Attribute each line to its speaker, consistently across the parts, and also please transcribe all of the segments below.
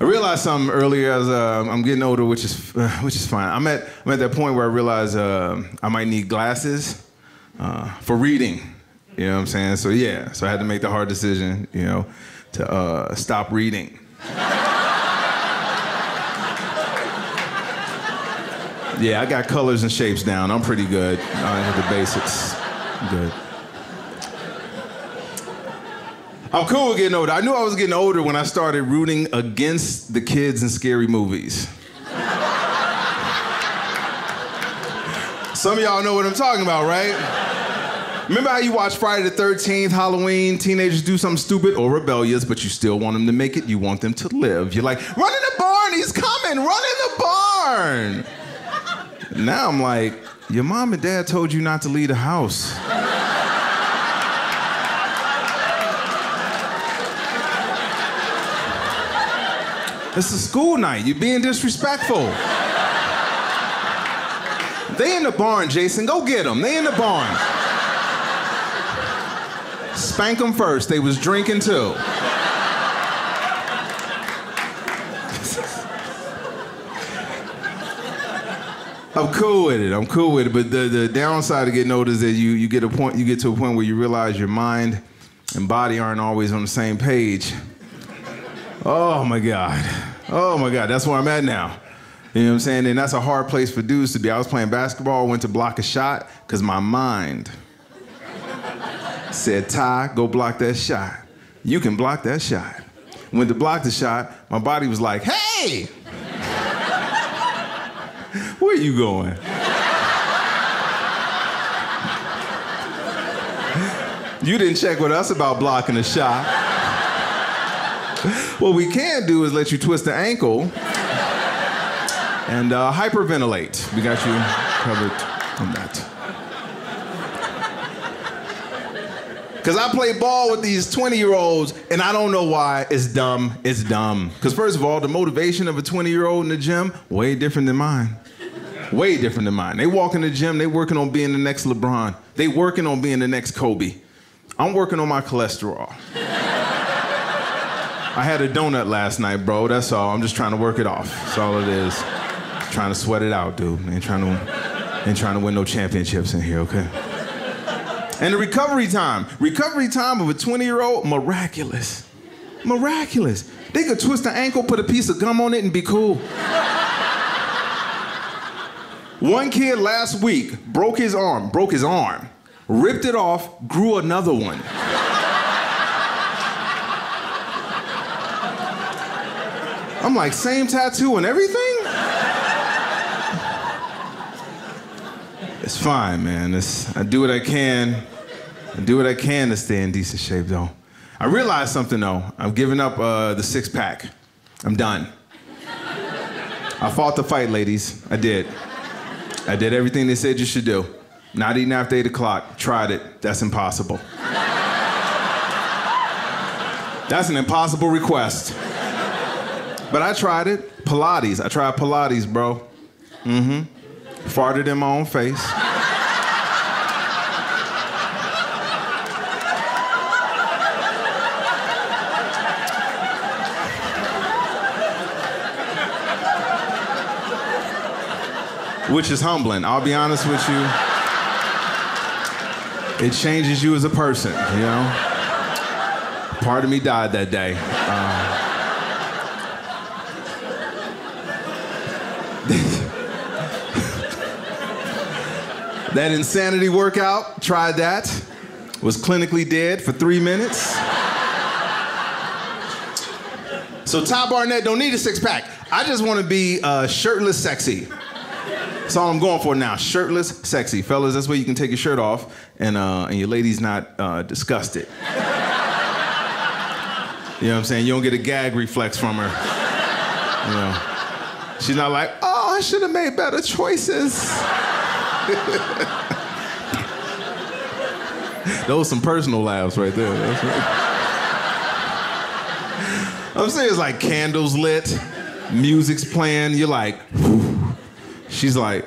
Speaker 1: I realized something earlier as uh, I'm getting older, which is uh, which is fine. I'm at I'm at that point where I realize uh, I might need glasses uh, for reading. You know what I'm saying? So yeah, so I had to make the hard decision, you know, to uh, stop reading. yeah, I got colors and shapes down. I'm pretty good. I have the basics. Good. I'm cool with getting older. I knew I was getting older when I started rooting against the kids in scary movies. Some of y'all know what I'm talking about, right? Remember how you watch Friday the 13th, Halloween, teenagers do something stupid or rebellious, but you still want them to make it, you want them to live. You're like, run in the barn, he's coming, run in the barn. Now I'm like, your mom and dad told you not to leave the house. It's a school night. You're being disrespectful. They in the barn, Jason. Go get them. They in the barn. Spank them first. They was drinking too. I'm cool with it. I'm cool with it. But the, the downside of getting older is that you, you get a point you get to a point where you realize your mind and body aren't always on the same page. Oh my God. Oh my God. That's where I'm at now. You know what I'm saying? And that's a hard place for dudes to be. I was playing basketball, went to block a shot, because my mind said, Ty, go block that shot. You can block that shot. Went to block the shot, my body was like, hey! Where you going? you didn't check with us about blocking a shot. What we can do is let you twist the ankle and uh, hyperventilate. We got you covered on that. Because I play ball with these 20 year olds, and I don't know why. It's dumb. It's dumb. Because, first of all, the motivation of a 20 year old in the gym, way different than mine. Way different than mine. They walk in the gym, they working on being the next LeBron. They working on being the next Kobe. I'm working on my cholesterol. I had a donut last night, bro. That's all. I'm just trying to work it off. That's all it is. Trying to sweat it out, dude. Ain't trying to, ain't trying to win no championships in here, okay? And the recovery time. Recovery time of a 20 year old, miraculous. Miraculous. They could twist an ankle, put a piece of gum on it, and be cool. One kid last week broke his arm, broke his arm, ripped it off, grew another one. I'm like, same tattoo and everything? It's fine, man. It's, I do what I can. I do what I can to stay in decent shape, though. I realized something, though. I'm giving up uh, the six pack. I'm done. I fought the fight, ladies. I did. I did everything they said you should do. Not eating after 8 o'clock. Tried it. That's impossible. That's an impossible request. But I tried it. Pilates. I tried Pilates, bro. Mm hmm. Farted in my own face. Which is humbling. I'll be honest with you. It changes you as a person, you know? Part of me died that day. Uh, that insanity workout, tried that. Was clinically dead for three minutes. So Ty Barnett don't need a six pack. I just want to be uh, shirtless sexy. That's all I'm going for now. Shirtless sexy. Fellas, that's where you can take your shirt off and, uh, and your lady's not uh, disgusted. You know what I'm saying? You don't get a gag reflex from her. You know. She's not like, oh, I should have made better choices. Those some personal laughs right there. Right. I'm saying it's like candles lit, music's playing. You're like, she's like,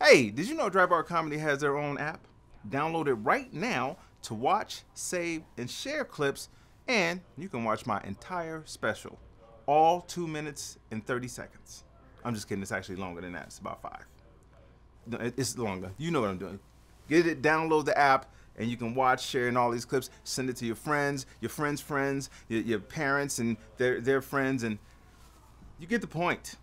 Speaker 1: Hey, did you know Dry Bar Comedy has their own app? Download it right now to watch, save, and share clips, and you can watch my entire special, all two minutes and 30 seconds. I'm just kidding, it's actually longer than that. It's about five. No, It's longer. You know what I'm doing. Get it, download the app, and you can watch, share, and all these clips. Send it to your friends, your friends' friends, your, your parents, and their, their friends, and you get the point.